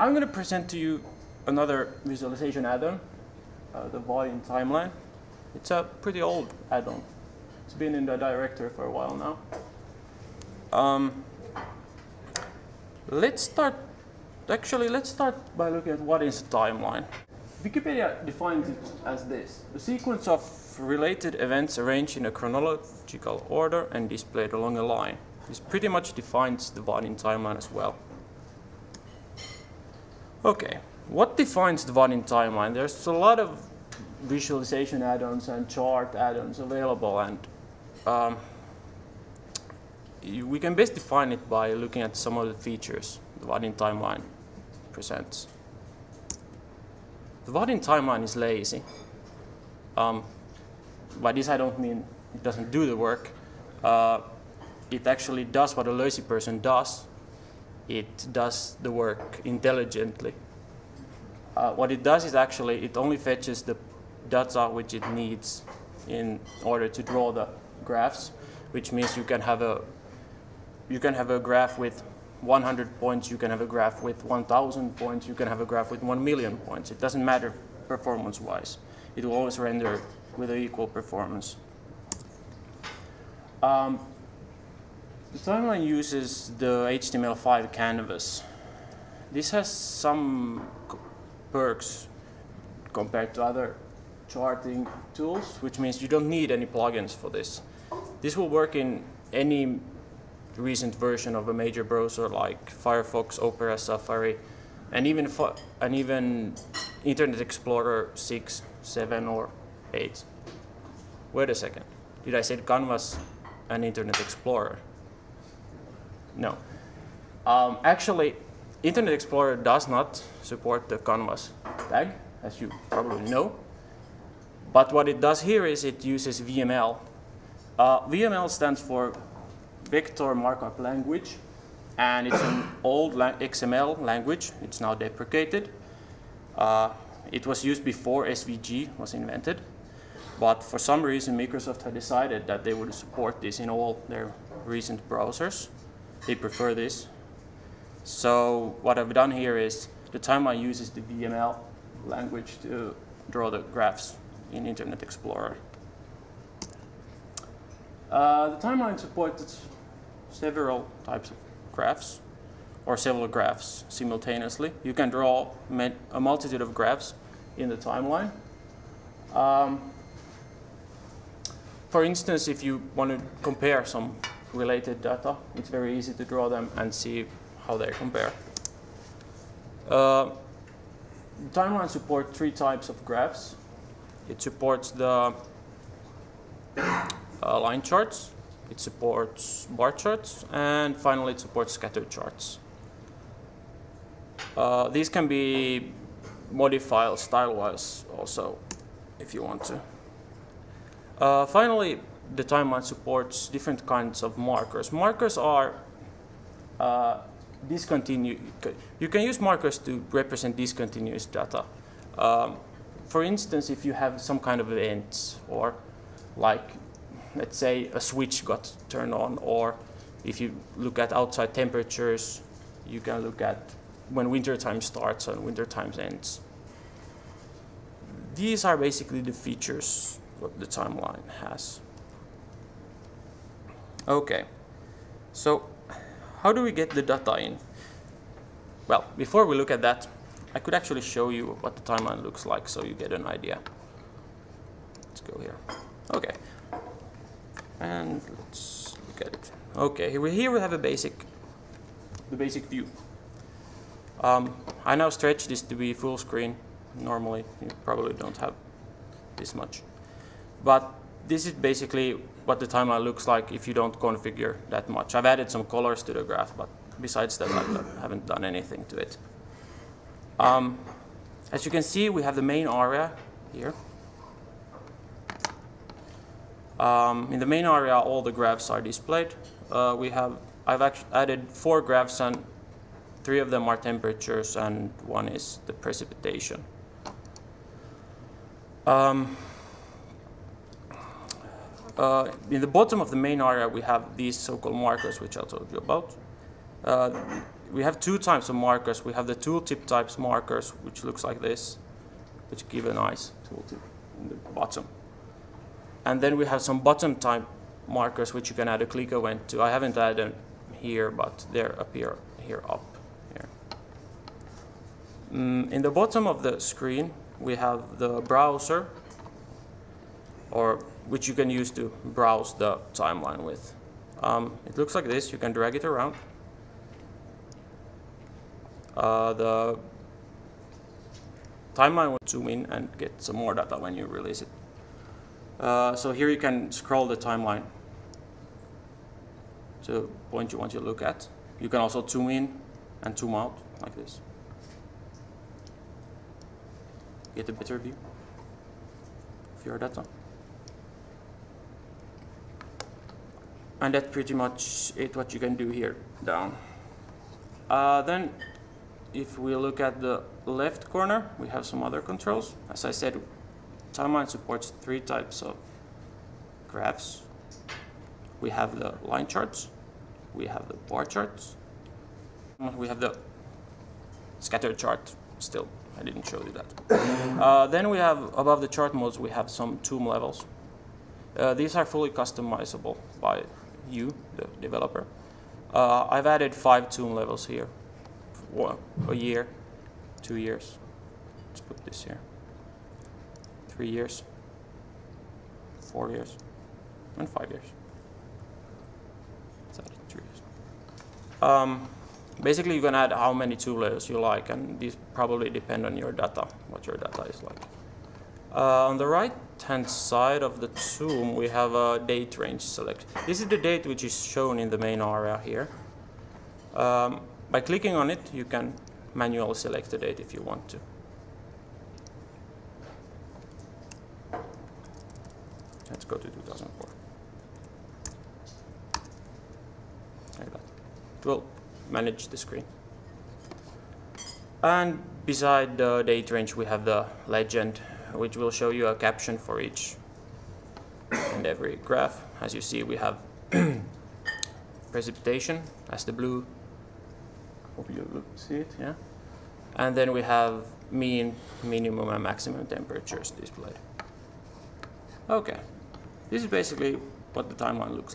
I'm going to present to you another visualization add-on, uh, the Vaadin timeline. It's a pretty old add-on. It's been in the directory for a while now. Um, let's start, actually, let's start by looking at what is a timeline. Wikipedia defines it as this, a sequence of related events arranged in a chronological order and displayed along a line. This pretty much defines the Vaadin timeline as well. Okay, what defines the Vaadin timeline? There's a lot of visualization add-ons and chart add-ons available and um, we can best define it by looking at some of the features the Vaadin timeline presents. The Vaadin timeline is lazy. Um, by this I don't mean it doesn't do the work. Uh, it actually does what a lazy person does. It does the work intelligently. Uh, what it does is actually it only fetches the data which it needs in order to draw the graphs, which means you can have a you can have a graph with 100 points, you can have a graph with 1,000 points, you can have a graph with 1 million points. It doesn't matter performance-wise. It will always render with an equal performance. Um, the timeline uses the HTML5 canvas. This has some perks compared to other charting tools, which means you don't need any plugins for this. This will work in any recent version of a major browser like Firefox, Opera, Safari, and even and even Internet Explorer 6, 7, or 8. Wait a second. Did I say Canvas and Internet Explorer? No. Um, actually, Internet Explorer does not support the Canvas tag, as you probably know. But what it does here is it uses VML. Uh, VML stands for vector markup language, and it's an old la XML language. It's now deprecated. Uh, it was used before SVG was invented, but for some reason Microsoft had decided that they would support this in all their recent browsers. They prefer this. So what I've done here is the timeline uses the VML language to draw the graphs in Internet Explorer. Uh, the timeline supports several types of graphs or several graphs simultaneously. You can draw a multitude of graphs in the timeline. Um, for instance, if you want to compare some related data, it's very easy to draw them and see how they compare. Uh, timeline supports three types of graphs. It supports the uh, line charts, it supports bar charts, and finally it supports scatter charts. Uh, these can be modified style-wise also, if you want to. Uh, finally, the timeline supports different kinds of markers. Markers are uh, discontinuous. You can use markers to represent discontinuous data. Um, for instance, if you have some kind of events or like let's say a switch got turned on, or if you look at outside temperatures, you can look at when winter time starts and winter time ends. These are basically the features what the timeline has. Okay, so how do we get the data in? Well, before we look at that, I could actually show you what the timeline looks like so you get an idea. Let's go here. Okay, and let's look at it. Okay, here we, here we have a basic, the basic view. Um, I now stretch this to be full screen. Normally, you probably don't have this much. But this is basically what the timeline looks like if you don't configure that much. I've added some colors to the graph, but besides that, I haven't done anything to it. Um, as you can see, we have the main area here. Um, in the main area, all the graphs are displayed. Uh, we have, I've actually added four graphs and three of them are temperatures and one is the precipitation. Um, uh, in the bottom of the main area, we have these so-called markers, which I told you about. Uh, we have two types of markers. We have the tooltip types markers, which looks like this, which give a nice tooltip in the bottom. And then we have some bottom type markers, which you can add a click event to. I haven't added them here, but they're up here, here up here. Mm, in the bottom of the screen, we have the browser, or which you can use to browse the timeline with. Um, it looks like this. You can drag it around. Uh, the timeline will zoom in and get some more data when you release it. Uh, so here you can scroll the timeline to the point you want to look at. You can also zoom in and zoom out like this. Get a better view of your data. And that's pretty much it what you can do here down. Uh, then if we look at the left corner, we have some other controls. As I said, Timeline supports three types of graphs. We have the line charts, we have the bar charts, we have the scatter chart still. I didn't show you that. uh, then we have, above the chart modes, we have some zoom levels. Uh, these are fully customizable by you, the developer. Uh, I've added five zoom levels here for a year, two years. Let's put this here three years, four years, and five years. years. Um, basically, you can add how many zoom layers you like, and these probably depend on your data, what your data is like. Uh, on the right-hand side of the zoom, we have a date range select. This is the date which is shown in the main area here. Um, by clicking on it, you can manually select the date if you want to. Let's go to 2004. Like that. It will manage the screen. And beside the date range, we have the legend, which will show you a caption for each and every graph. As you see, we have precipitation as the blue. Hope you see it, yeah. And then we have mean, minimum, and maximum temperatures displayed. Okay. This is basically what the timeline looks like.